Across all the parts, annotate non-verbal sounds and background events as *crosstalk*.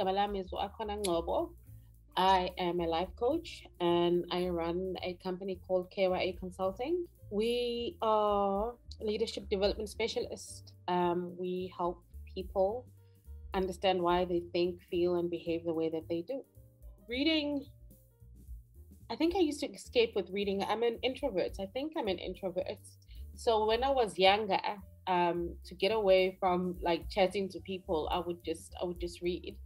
igama lami is Akhona Ngcobo. I am a life coach and I run a company called KYA Consulting. We are leadership development specialists. Um, we help people understand why they think, feel, and behave the way that they do. Reading, I think I used to escape with reading. I'm an introvert. I think I'm an introvert. So when I was younger, um, to get away from like chatting to people, I would just I would just read.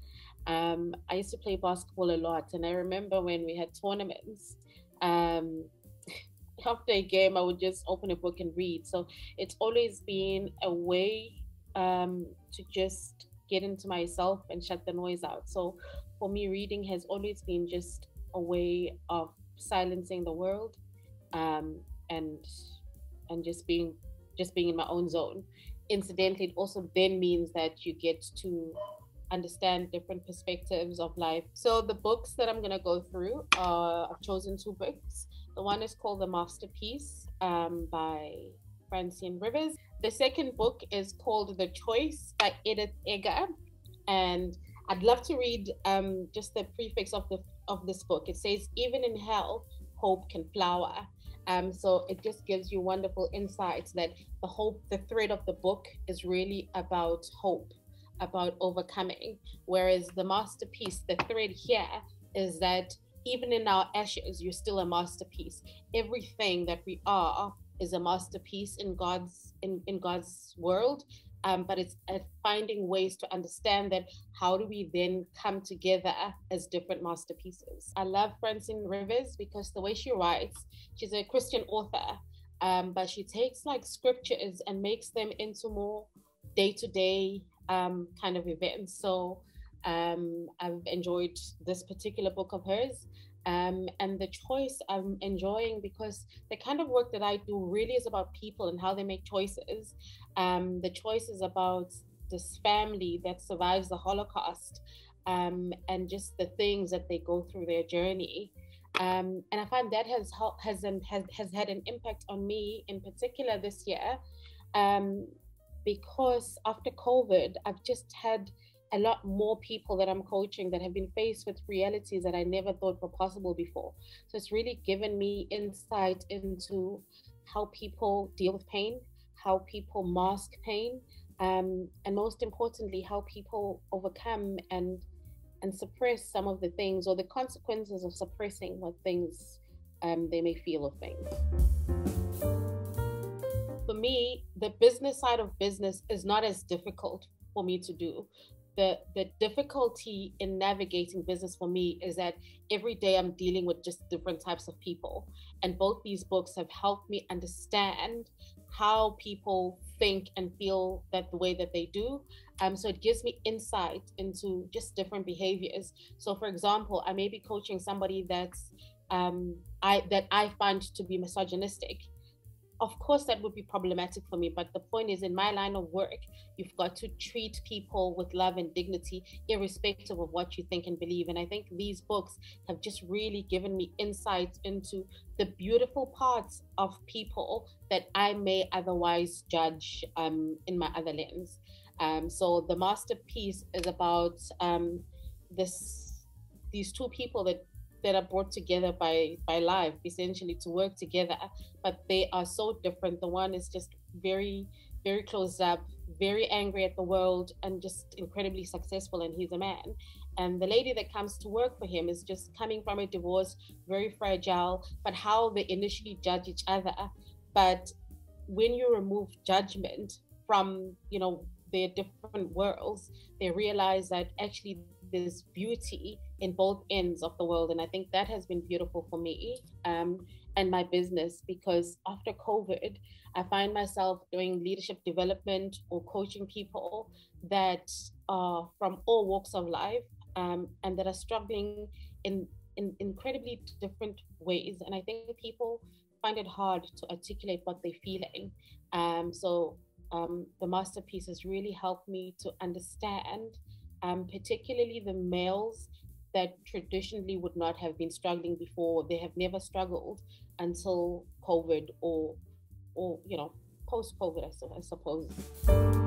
Um, I used to play basketball a lot, and I remember when we had tournaments. Um, *laughs* after a game, I would just open a book and read. So it's always been a way um, to just get into myself and shut the noise out. So for me, reading has always been just a way of silencing the world um, and and just being just being in my own zone. Incidentally, it also then means that you get to understand different perspectives of life. So the books that I'm gonna go through are I've chosen two books. The one is called The Masterpiece um, by Francine Rivers. The second book is called The Choice by Edith Eger, and I'd love to read um, just the prefix of the of this book. It says, "Even in hell, hope can flower." Um, so it just gives you wonderful insights that the hope, the thread of the book is really about hope, about overcoming. Whereas the masterpiece, the thread here is that even in our ashes, you're still a masterpiece. Everything that we are is a masterpiece in God's in, in God's world. Um, but it's at finding ways to understand that how do we then come together as different masterpieces. I love Francine Rivers because the way she writes, she's a Christian author, um, but she takes like scriptures and makes them into more day to day kind of events. So um, I've enjoyed this particular book of hers. Um, and the choice I'm enjoying because the kind of work that I do really is about people and how they make choices. Um, the choice is about this family that survives the Holocaust um, and just the things that they go through their journey. Um, and I find that has has has has had an impact on me in particular this year, um, because after COVID, I've just had a lot more people that I'm coaching that have been faced with realities that I never thought were possible before. So it's really given me insight into how people deal with pain, how people mask pain, um, and most importantly, how people overcome and and suppress some of the things or the consequences of suppressing what things um, they may feel of things. For me, the business side of business is not as difficult for me to do. The the difficulty in navigating business for me is that every day I'm dealing with just different types of people. And both these books have helped me understand how people think and feel that the way that they do. Um so it gives me insight into just different behaviors. So for example I may be coaching somebody that's um I that I find to be misogynistic of course that would be problematic for me but the point is in my line of work you've got to treat people with love and dignity irrespective of what you think and believe. And i think these books have just really given me insights into the beautiful parts of people that i may otherwise judge um, in my other lens. Um, so the masterpiece is about um, this these two people that that are brought together by by life essentially to work together but they are so different. The one is just very very closed up very angry at the world and just incredibly successful and he's a man. And the lady that comes to work for him is just coming from a divorce very fragile but how they initially judge each other. But when you remove judgment from you know their different worlds they realize that actually there's beauty in both ends of the world. And I think that has been beautiful for me um, and my business because after COVID, I find myself doing leadership development or coaching people that are from all walks of life um, and that are struggling in, in incredibly different ways. And I think people find it hard to articulate what they're feeling. Um, so um, the masterpiece has really helped me to understand um, particularly the males that traditionally would not have been struggling before. They have never struggled until COVID or, or you know, post COVID, I, I suppose.